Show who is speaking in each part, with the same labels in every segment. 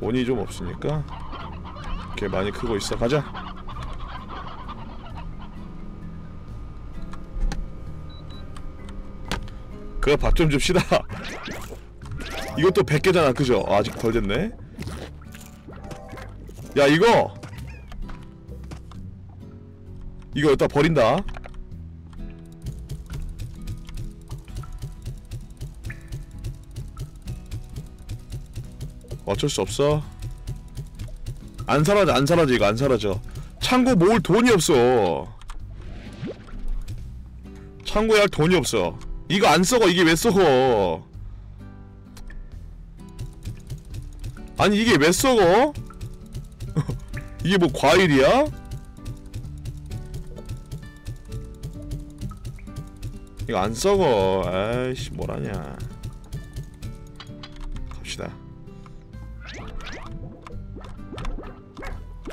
Speaker 1: 돈이 좀 없으니까 이렇게 많이 크고 있어. 가자. 그밥좀 줍시다. 이것도 100개잖아 그죠? 아, 아직 덜 됐네. 야 이거! 이거 여기다 버린다 어쩔 수 없어. 안 사라져 안 사라져 이거 안 사라져. 창고 모을 돈이 없어. 창고에 할 돈이 없어. 이거 안 썩어 이게 왜 썩어? 아니 이게 왜 썩어? 이게 뭐 과일이야? 이거 안 썩어. 아이씨 뭐라냐. 갑시다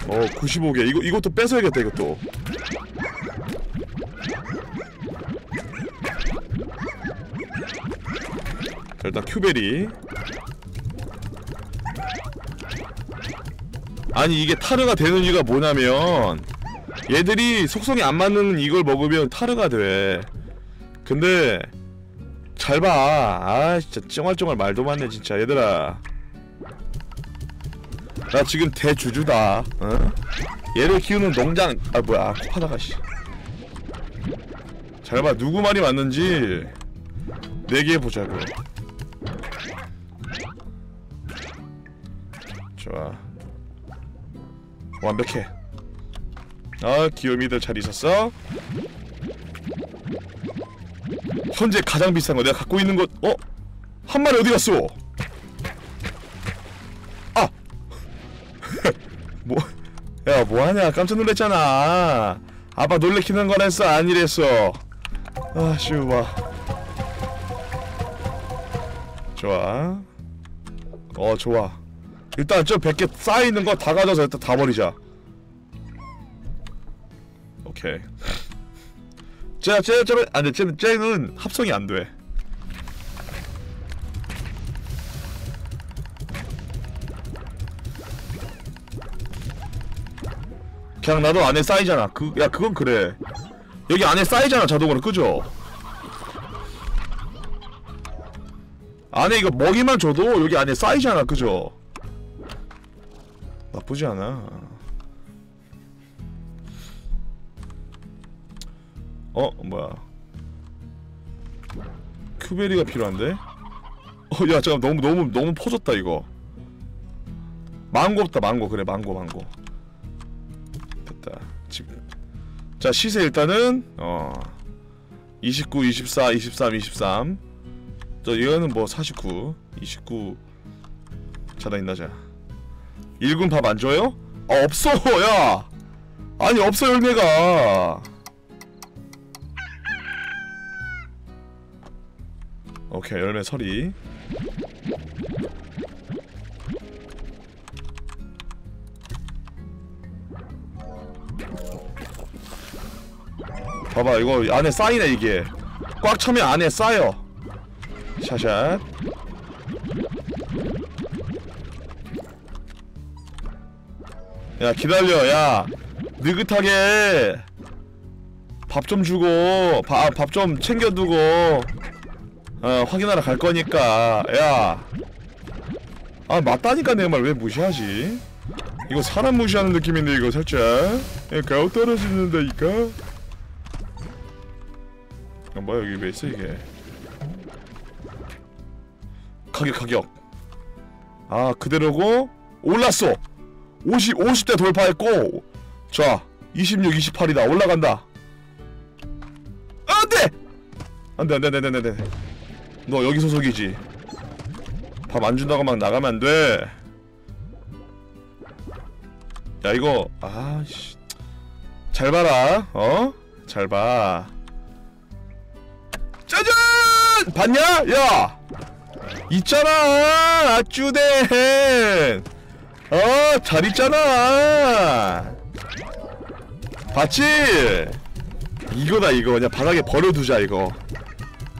Speaker 1: 어 95개. 이거 이것도 뺏어야겠다 이것도. 자, 일단 큐베리. 아니 이게 타르가 되는 이유가 뭐냐면 얘들이 속성이 안 맞는 이걸 먹으면 타르가 돼. 근데 잘봐 아 진짜 쩡알쩡알 말도 많네 진짜. 얘들아 나 지금 대주주다 어? 얘를 키우는 농장 아 뭐야 코하다가 씨 잘 봐 누구 말이 맞는지 내기해 보자고 좋아 완벽해 아 귀요미들 잘 있었어? 현재 가장 비싼 거 내가 갖고 있는 것 어? 한 마리 어디 갔어? 야, 뭐하냐. 깜짝 놀랬잖아. 아빠 놀래키는 거랬어? 아니랬어. 아, 쉬우봐. 좋아. 어, 좋아. 일단 저 100개 쌓여있는 거 다 가져서 일단 다 버리자. 오케이. 쟤, 쟤, 쟤, 안 돼. 쟤는, 쟤는 합성이 안 돼. 그냥 나도 안에 쌓이잖아. 그, 야, 그건 그래. 여기 안에 쌓이잖아, 자동으로. 그죠? 안에 이거 먹이만 줘도 여기 안에 쌓이잖아. 그죠? 나쁘지 않아. 어, 뭐야. 큐베리가 필요한데? 어, 야, 잠깐 너무, 너무, 너무 퍼졌다, 이거. 망고 없다, 망고. 그래, 망고, 망고. 자, 시세 일단은, 어. 29, 24, 23, 23. 저, 이거는 뭐 49, 29. 자다 있나, 자. 1군 밥 안 줘요? 아, 없어, 야! 아니, 없어, 열매가. 오케이 열매 서리 봐봐 이거 안에 쌓이네 이게. 꽉 차면 안에 쌓여. 샤샷 야 기다려 야. 느긋하게. 밥 좀 주고 밥 좀 챙겨두고 어 확인하러 갈 거니까 야. 아 맞다니까 내 말 왜 무시하지? 이거 사람 무시하는 느낌인데 이거 살짝. 야, 가오 떨어지는다니까 아 뭐야 여기 왜 있어 이게? 가격 가격. 아 그대로고? 올랐어. 50 50대 돌파했고. 자 26 28이다. 올라간다. 안돼! 안돼 안돼 안돼 안돼 안돼. 너 여기 소속이지. 밥 안 준다고 막 나가면 안돼. 야 이거 아씨. 잘 봐라 어? 잘봐 짜잔! 봤냐? 야! 있잖아! 아쭈댕 어잘 있잖아! 봤지? 이거다 이거. 그냥 바닥에 버려두자 이거.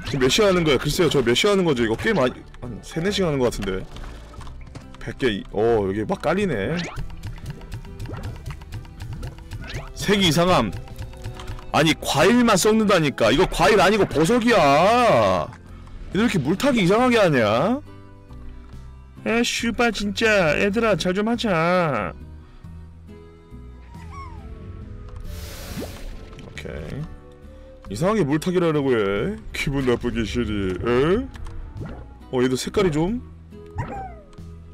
Speaker 1: 지금 몇 시간 하는 거야? 글쎄요 저 몇 시간 하는 거죠 이거? 꽤 많이 한 3, 4시간 하는 거 같은데. 100개 어 여기 막 깔리네. 색이 이상함 아니 과일만 썩는다니까. 이거 과일 아니고 보석이야. 이렇게 물타기 이상하게 하냐? 에 슈바 진짜. 애들아 잘 좀 하자. 오케이. 이상하게 물타기를 하려고 해. 기분 시리 에? 어 얘들 색깔이 좀?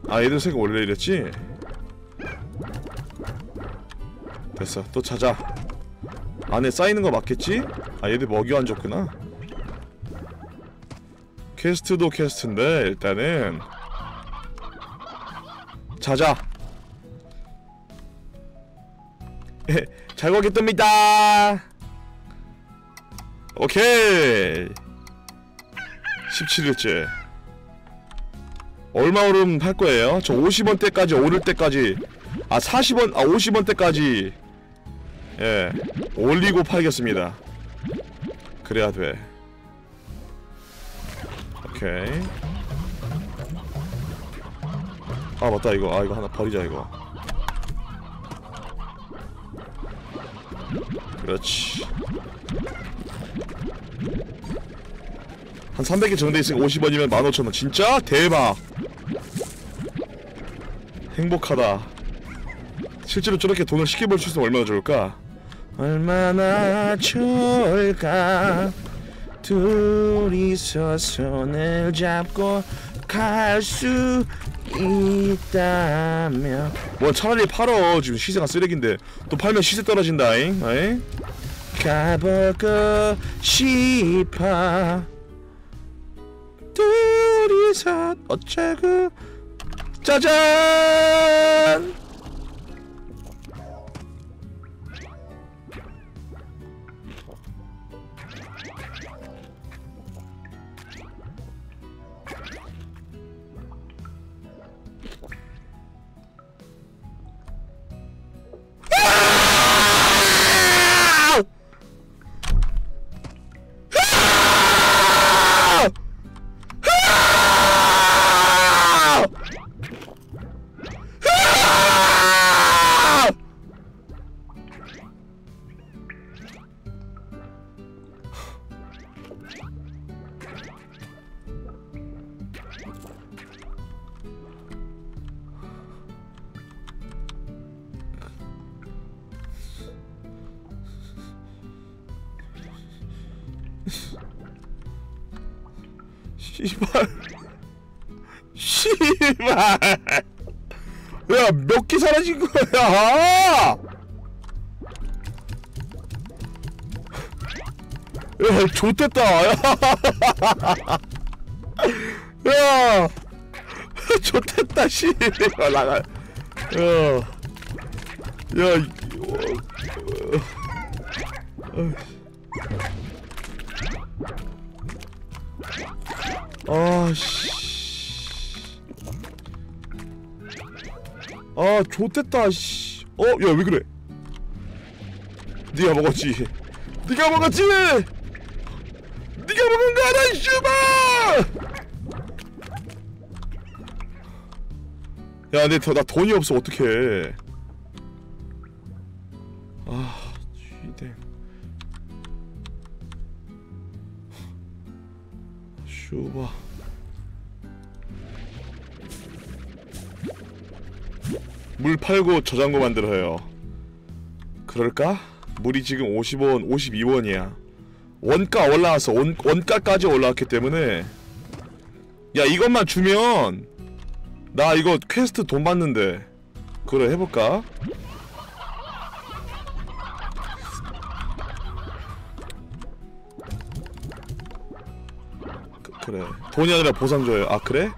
Speaker 1: 아 얘들 색이 원래 이랬지? 됐어. 또 찾아 안에 쌓이는 거 맞겠지? 아 얘들 먹이 안 줬구나. 퀘스트도 퀘스트인데 일단은. 자자. 잘 먹겠답니다. 오케이. 17일째. 얼마 오름 할 거예요? 저 50원 대까지 오를 때까지. 아 40원 아 50원 대까지 예 올리고 팔겠습니다. 그래야 돼. 오케이. 아 맞다 이거. 아 이거 하나 버리자 이거. 그렇지. 한 300개 정도 있으니까 50원이면 15,000원. 진짜? 대박! 행복하다 실제로 저렇게 돈을 쉽게 벌 수 있으면 얼마나 좋을까? 얼마나 좋을까? 둘이서 손을 잡고 갈 수 있다면. 뭐 차라리 팔어. 지금 시세가 쓰레기인데. 또 팔면 시세 떨어진다잉? 가보고 싶어. 둘이서 어쩌고. 짜잔 야 몇 개 사라진 거야? 야 좋댔다. 야, 야 좋댔다 씨발 나가. 야 야 아 씨 아 좋댔다 씨. 어? 야 왜 그래? 네가 먹었지. 네가 먹었지 네가 먹은 거 알아 슈바 야 근데 더- 나 돈이 없어 어떡해. 아 쥐댕. 슈바 물 팔고 저장고 만들어요. 그럴까? 물이 지금 50원, 52원이야. 원가 올라왔어 원, 원가까지 올라왔기 때문에. 야 이것만 주면 나 이거 퀘스트 돈 받는데 그래 해볼까? 그, 그래. 돈이 아니라 보상 줘요. 아 그래?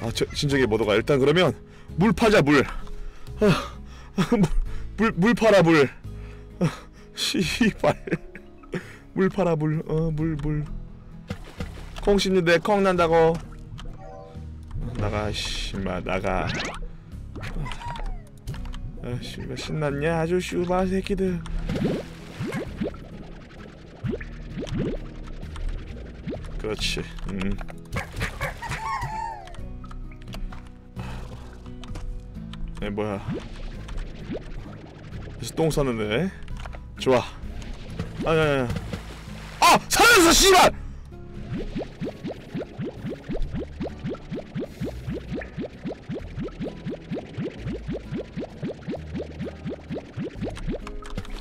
Speaker 1: 아 저, 진정해 뭐더가. 일단 그러면 물 파자 물. 아, 물, 물, 물 팔아 물. 아, 씨발. 물 팔아 물 어 물 물 콩 씹는데 콩 난다고. 나가 씨발 나가. 아 씨발 신났냐 아주 슈바 새끼들. 그렇지 음 에 뭐야. 그래서 똥 싸는데? 좋아. 아야야야 아 살았어 씨발!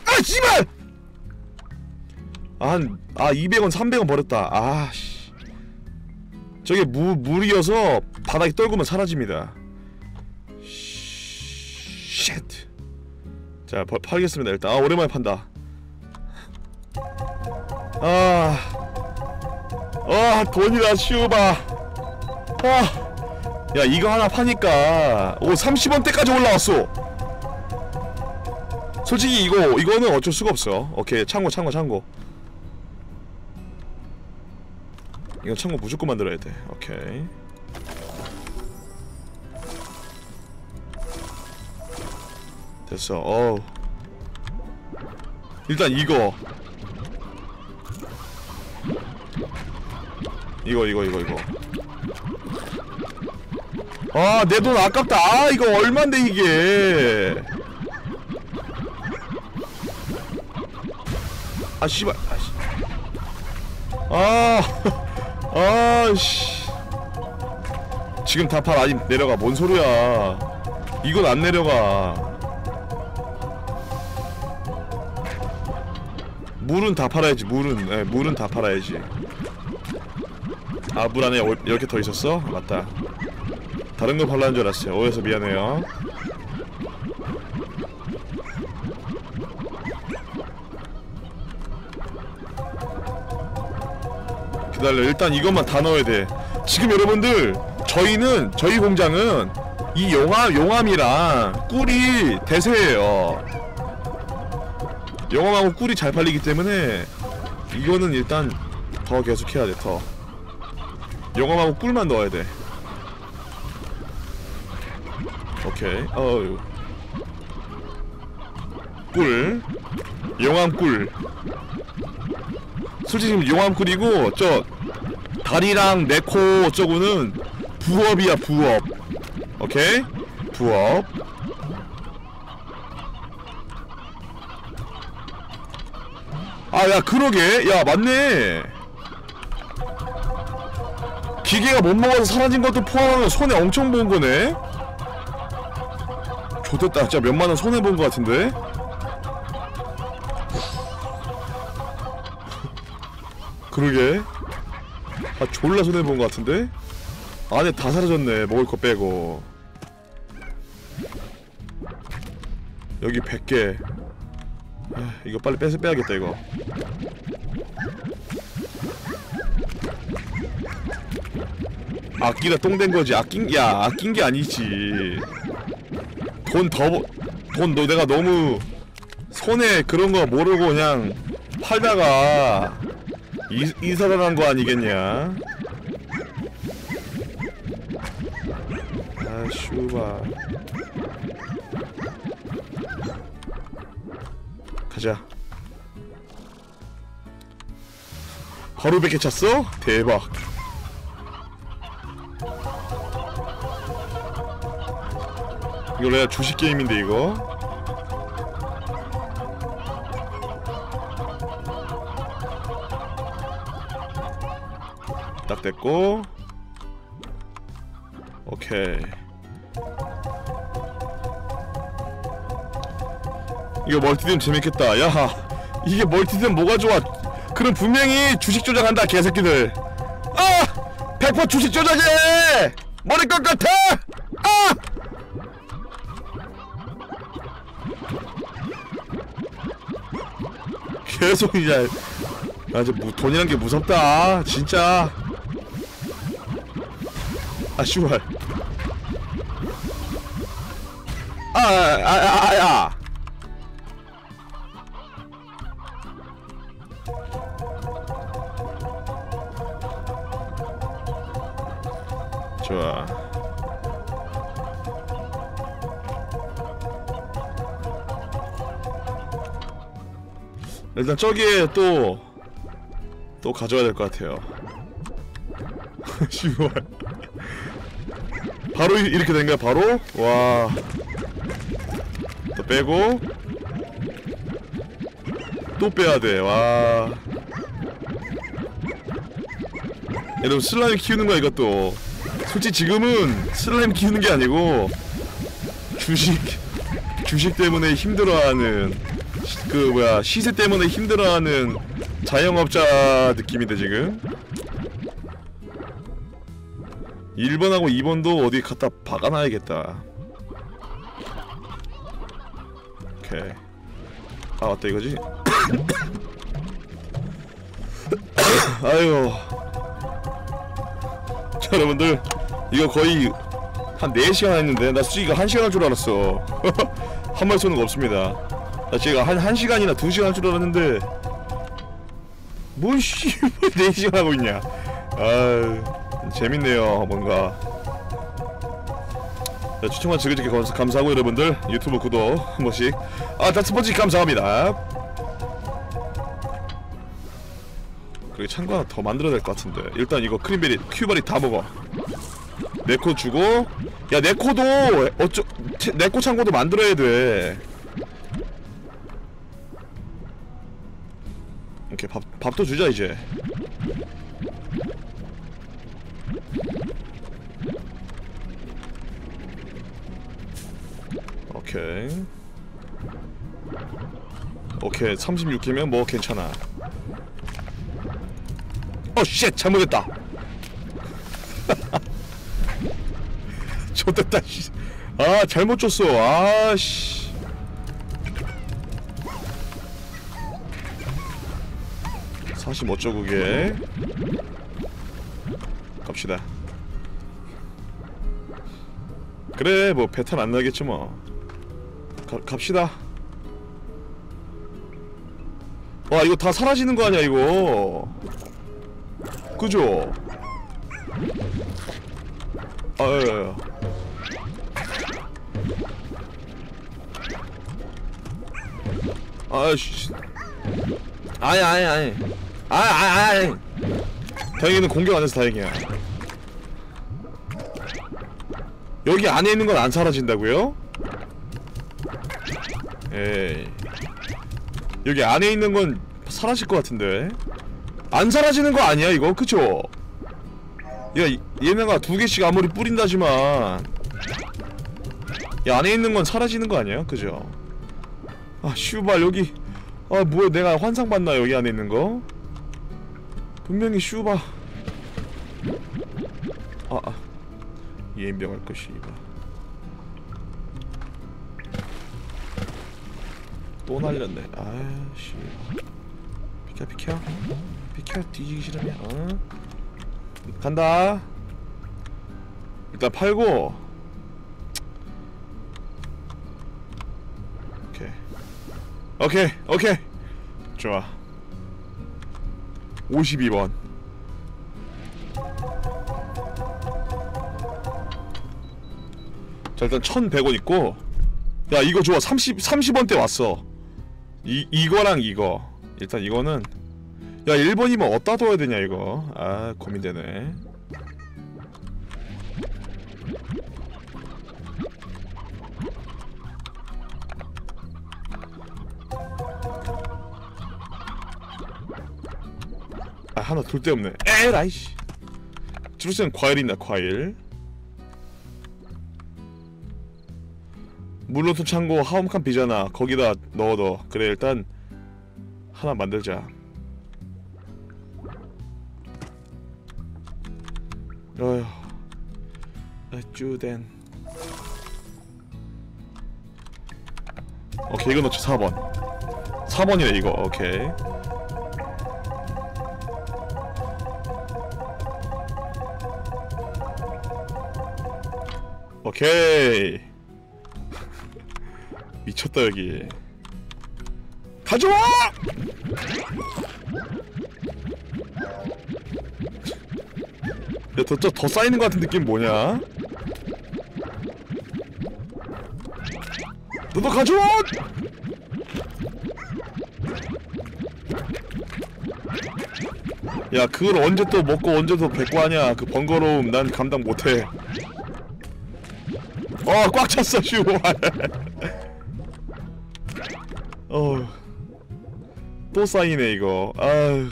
Speaker 1: 아 씨발! 한 아 200원 300원 버렸다. 아씨. 저게 무 물이어서 바닥에 떨구면 사라집니다 자 파, 팔겠습니다 일단. 아 오랜만에 판다. 아, 아 돈이다 쉬우바. 아, 야 이거 하나 파니까 오 30원대까지 올라왔어. 솔직히 이거 이거는 어쩔 수가 없어. 오케이 창고 창고 창고. 이건 창고 무조건 만들어야 돼. 오케이 됐어. 어우. 일단 이거. 이거 이거 이거 이거. 아 내 돈 아깝다. 아 이거 얼만데 이게. 아 씨발. 아씨. 아 아씨. 지금 다팔 아니 내려가. 뭔 소리야. 이건 안 내려가 물은 다 팔아야지 물은. 예, 물은 다 팔아야지. 아물 안에 올- 이렇게 더 있었어? 맞다. 다른 거 팔라는 줄 알았어요. 오해서 미안해요. 기다려. 일단 이것만 다 넣어야 돼. 지금 여러분들 저희는 저희 공장은 이 용암 용암이랑 꿀이 대세예요 용암하고 꿀이 잘 팔리기 때문에 이거는 일단 더 계속 해야 돼더. 용암하고 꿀만 넣어야 돼. 오케이. 어유 꿀. 용암 꿀. 솔직히 지금 용암 꿀이고 저 다리랑 네코 어쩌고는 부업이야 부업. 오케이? 부업 아 야 그러게. 야 맞네. 기계가 못 먹어서 사라진 것도 포함하면 손해 엄청 본 거네. 좋됐다. 진짜 몇만원 손해 본거 같은데? 그러게. 아 졸라 손해 본거 같은데? 안에 다 사라졌네. 먹을 거 빼고. 여기 100개. 아, 이거 빨리 빼서 빼야겠다 이거. 아끼다 똥된 거지. 아낀 야 아낀 게 아니지. 돈 더돈너 내가 너무 손에 그런 거 모르고 그냥 팔다가 이, 이사가 난거 아니겠냐 가자. 바로 100개 찼어? 대박. 이거 내가 주식 게임인데 이거? 딱 됐고. 오케이 이거 멀티든 재밌겠다. 야 이게 멀티든 뭐가 좋아? 그럼 분명히 주식 조작한다 개새끼들. 아! 100% 주식 조작해! 머리 꺾같아 아! 계속 이제 아저 돈이란 게 무섭다. 진짜. 아 씨발. 아아아아야 좋아 일단 저기에 또 또 가져야 될 것 같아요. 씨발. 바로 이- 이렇게 된 거야 바로? 와. 또 빼고 또 빼야 돼. 와. 여러분 슬라임 키우는 거야 이것도. 솔직히 지금은 슬라임 키우는 게 아니고 주식 주식 때문에 힘들어하는 시- 그 뭐야 시세 때문에 힘들어하는 자영업자 느낌인데 지금? 1번하고 2번도 어디 갖다 박아놔야겠다. 오케이. 아 맞다 이거지? 아유. 자 여러분들 이거 거의 한 4시간 했는데 나 솔직히 이거 1시간 할 줄 알았어. 한 마리 쏘는 거 없습니다. 나 지금 한 1시간이나 2시간 할 줄 알았는데 뭘 씨발 4시간 하고 있냐. 아 재밌네요 뭔가. 자, 지그지게 감사- 감사하고 여러분들. 유튜브 구독 한 번씩. 아 다스포지 감사합니다. 그리고 창고 하나 더 만들어야 될 것 같은데. 일단 이거 크림베리 큐버리 다 먹어 네코 주고. 야 네코도 어쩌 채- 네코 창고도 만들어야 돼. 이렇게 밥 밥도 주자 이제. 오케이. 오케이 36개면 뭐 괜찮아. 어쉣 잘못했다 좋됐다 씨. 아 잘못 줬어. 아씨. 사십 어쩌구게. 갑시다. 그래 뭐 배탈 안 나겠지 뭐. 가, 갑시다. 와 이거 다 사라지는 거 아니야 이거? 그죠? 아, 예, 예. 아씨. 아니, 아니, 아니. 아, 아, 아니. 다행히는 공격 안 해서 다행이야. 여기 안에 있는 건 안 사라진다고요? 에이. 여기 안에 있는 건 사라질 것 같은데. 안 사라지는 거 아니야 이거 그쵸? 야 이- 얘네가 두 개씩 아무리 뿌린다지만 이 안에 있는 건 사라지는 거 아니야 그죠? 아 슈발 여기. 아 뭐야 내가 환상 봤나 여기 안에 있는 거? 분명히 슈바. 아, 아. 예인병 할 것이 또 날렸네. 아씨. 비켜 비켜. 비켜 뒤지기 싫으면 어? 간다. 일단 팔고 오케이 오케이. 좋아. 52번. 자 일단 1100원 있고. 야 이거 좋아. 30 30원대 왔어. 이 이거랑 이거. 일단 이거는. 야 1번이면 어디다 둬야 되냐 이거? 아 고민되네 아 하나 둘데 없네. 에라이씨. 주루쌤 과일 있나 과일. 물로통 창고 하움칸 비잖아. 거기다 넣어둬. 그래 일단 하나 만들자. 어휴. 어쭈된 오케이 이거 넣자. 4번. 4번이네 이거. 오케이 오케이 미쳤다 여기 가져와! 야, 더, 더, 더 쌓이는 것 같은 느낌 뭐냐? 너도 가져와! 야, 그걸 언제 또 먹고 언제 또 뱉고 하냐? 그 번거로움 난 감당 못해. 어, 꽉 찼어, 슈. 어. 또 쌓이네 이거. 아휴.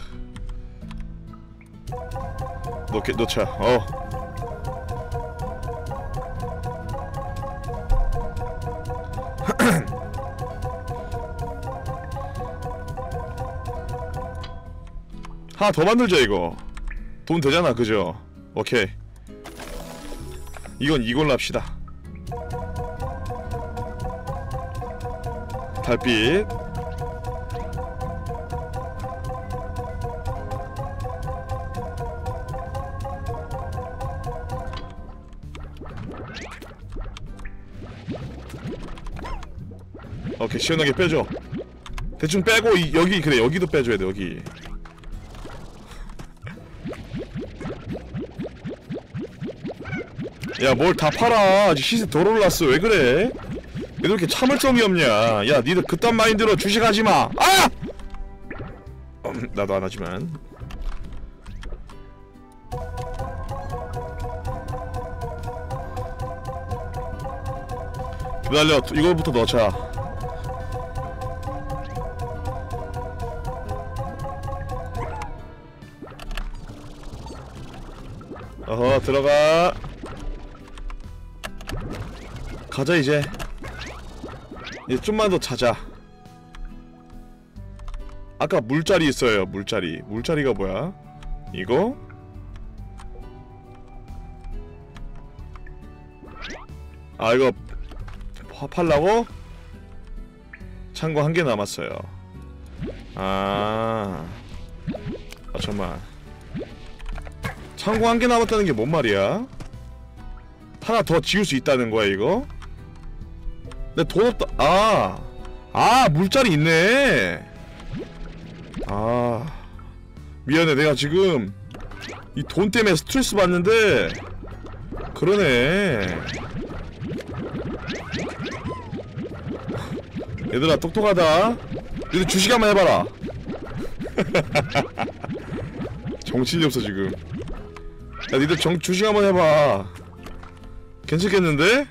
Speaker 1: 놓게 놓자. 어. 하나 더 만들자 이거. 돈 되잖아, 그죠? 오케이. 이건 이걸로 합시다. 달빛. 오케이 시원하게 빼줘. 대충 빼고 이, 여기 그래 여기도 빼줘야 돼 여기. 야 뭘 다 팔아. 시세 덜 올랐어. 왜 그래 왜 이렇게 참을성이 없냐? 야 니들 그딴 마인드로 주식하지마. 아! 음, 나도 안 하지만. 기다려 이거부터 넣자. 어허 들어가. 가자 이제 이제 좀만 더 자자. 아까 물자리 있어요 물자리. 물자리가 뭐야? 이거? 아 이거 파, 팔라고? 창고 한 개 남았어요. 아... 아 잠만 창고 한 개 남았다는 게 뭔 말이야? 하나 더 지을 수 있다는 거야 이거? 내 돈 없다. 아! 아 물자리 있네. 아. 미안해 내가 지금 이 돈 때문에 스트레스 받는데. 그러네. 얘들아 똑똑하다. 얘들 주식 한번 해봐라. 정신이 없어 지금. 야 니들 정, 주식 한번 해봐. 괜찮겠는데?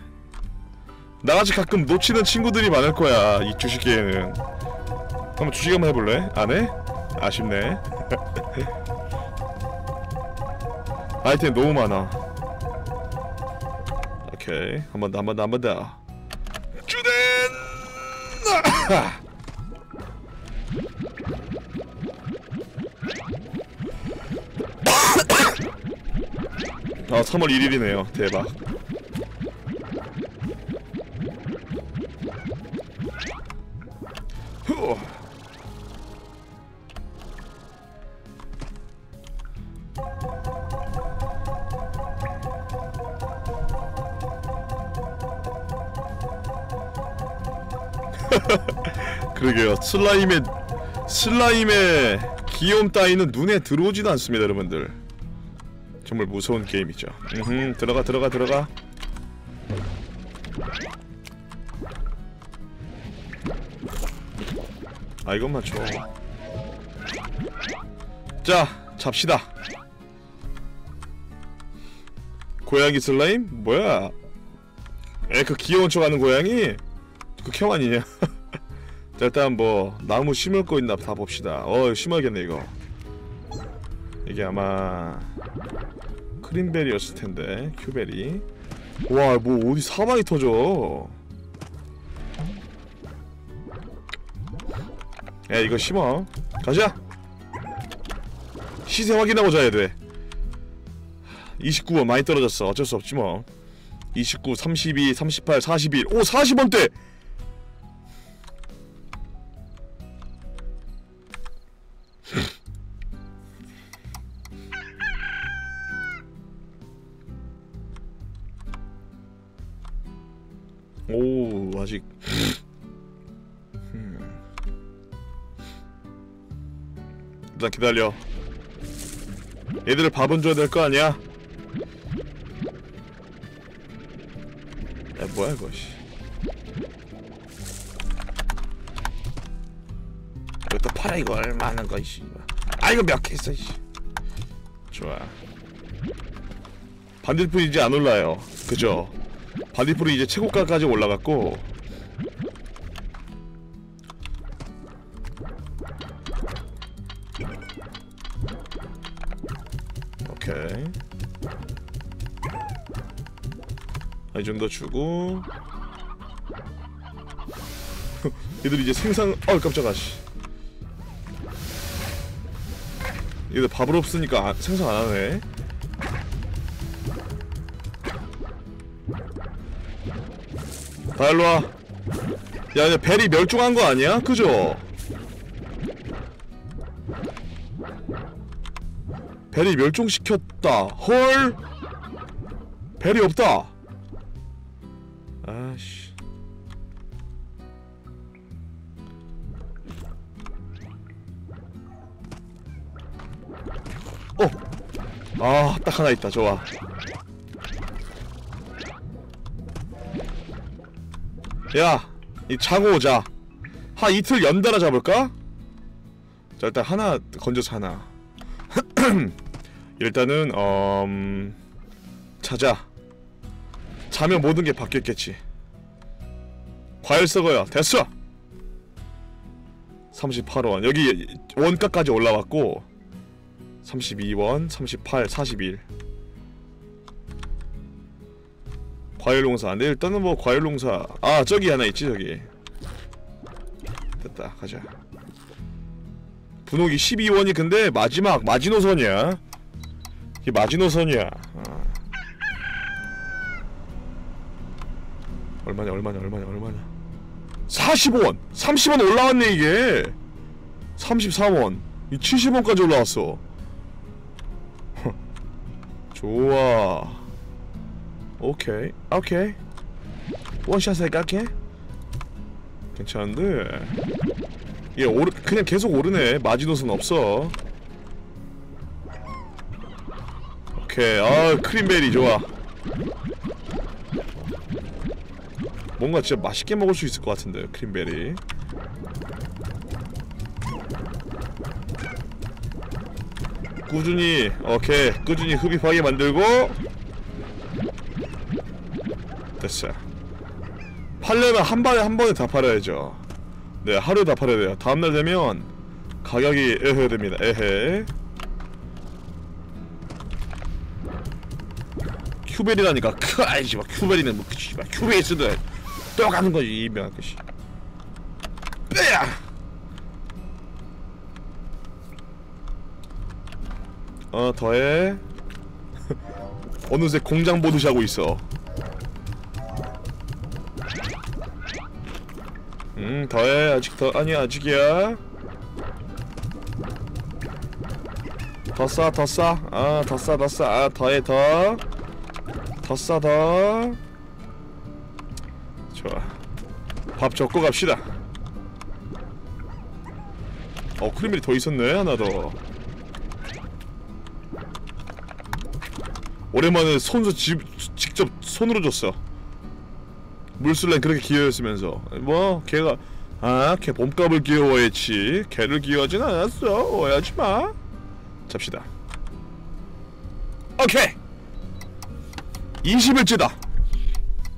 Speaker 1: 나같이 가끔 놓치는 친구들이 많을 거야 이 주식계에는. 한번 주식 한번 해볼래? 안 해? 아쉽네. 아이템 너무 많아. 오케이. 한 번 더 한 번 더 한 번더. 주된! 아 3월 1일이네요. 대박 슬라임의 슬라임의 귀여움 따위는 눈에 들어오지도 않습니다 여러분들. 정말 무서운 게임이죠. 음 들어가 들어가 들어가. 아 이것만 줘자 잡시다. 고양이 슬라임? 뭐야? 에그 귀여운 척하는 고양이? 극혐 아니냐 자 일단 뭐 나무 심을 거 있나 다 봅시다. 어 심어야겠네 이거. 이게 아마 크림베리였을 텐데 큐베리. 와 뭐 어디 사방이 터져. 야 이거 심어. 가자. 시세 확인하고 자야 돼. 29원 많이 떨어졌어. 어쩔 수 없지 뭐. 29, 32, 38, 41. 오, 40원대! 오, 아직 음. 일단 기다려. 얘들 밥은 줘야 될 거 아니야? 야 뭐야 이거 씨. 이것도 팔아 이거 얼마 하는 거 씨. 아 이거 몇 개 있어 씨. 좋아. 반딧불 이제 안 올라요. 그죠? 반딧불이 이제 최고가까지 올라갔고. 오케이. 아, 이 정도 주고. 얘들 이제 생산 어 깜짝아 씨. 얘들 밥을 없으니까 아, 생산 안 하네 다 일로 와. 야, 야, 벨이 멸종한 거 아니야? 그죠? 벨이 멸종시켰다. 헐. 벨이 없다. 아씨. 어. 아, 딱 하나 있다. 좋아. 야, 이 자고 오자. 한 이틀 연달아 잡을까? 자, 일단 하나 건져서 하나. 일단은 음... 자자. 자면 모든 게 바뀌었겠지. 과일 썩어요. 됐어. 38원. 여기 원가까지 올라왔고 32원, 38, 41. 과일 농사. 네, 일단은 뭐 과일 농사. 아, 저기 하나 있지, 저기. 됐다. 가자. 분홍이 12원이 근데 마지막 마지노선이야. 이게 마지노선이야. 어. 얼마냐, 얼마냐, 얼마냐, 얼마냐. 45원! 30원 올라왔네, 이게! 33원. 이 70원까지 올라왔어. 좋아. 오케이. 오케이. 원샷에 깎게 괜찮은데? 얘 오르 그냥 계속 오르네. 마지노선 없어. 오케이. 아 크림베리 좋아. 뭔가 진짜 맛있게 먹을 수 있을 것 같은데 크림베리. 꾸준히 오케이. 꾸준히 흡입하게 만들고 됐어 팔려면 한 번에 한 번에 다 팔아야죠. 네 하루에 다 팔아야 돼요. 다음날 되면 가격이 에헤 됩니다. 에헤. 큐벨이라니까. 크 아이씨 막 큐벨이는 뭐 씨발. 큐베이스도 떠가는 거지 이 명한 것이 빼야 어 더해. 어느새 공장 보듯이 하고 있어 음 더해. 아직 더 아니 아직이야. 더 싸 더 싸 아 더 싸 더 싸 아 더해 더 더 싸 더. 좋아. 밥 적고 갑시다. 어 크림밀이 더 있었네 하나 더. 오랜만에 손수 집, 직접 손으로 줬어 물술렌 그렇게 귀여웠으면서. 뭐 걔가 아 걔 몸값을 귀여워했지. 걔를 귀여워하진 않았어. 오해하지 마. 잡시다. 오케이! 20일째다.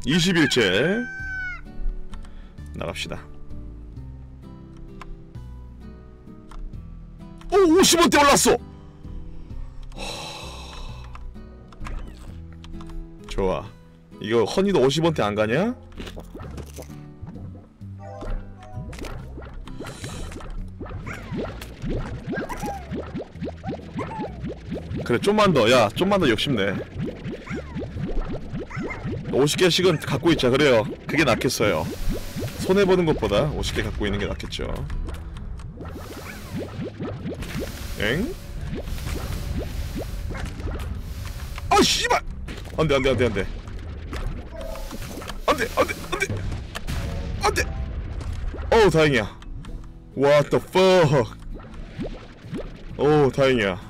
Speaker 1: 20일째. 나갑시다. 오 50원대 올랐어! 좋아. 이거 허니도 50원대 안 가냐? 그래 좀만 더. 야 좀만 더 욕심내. 50개씩은 갖고 있자. 그래요. 그게 낫겠어요. 손해보는 것보다 50개 갖고 있는 게 낫겠죠. 엥? 아 씨발! 안돼 안돼 안돼 안돼 안돼 안돼 안돼. 안돼. 어우 다행이야. What the fuck? 오 다행이야.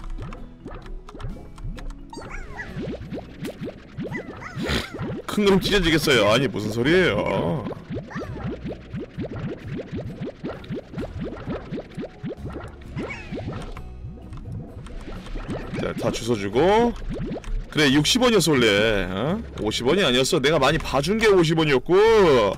Speaker 1: 큰놈 찢어지겠어요. 아니 무슨 소리예요? 자, 다 주워주고 그래 60원이었어 원래. 어? 50원이 아니었어. 내가 많이 봐준 게 50원이었고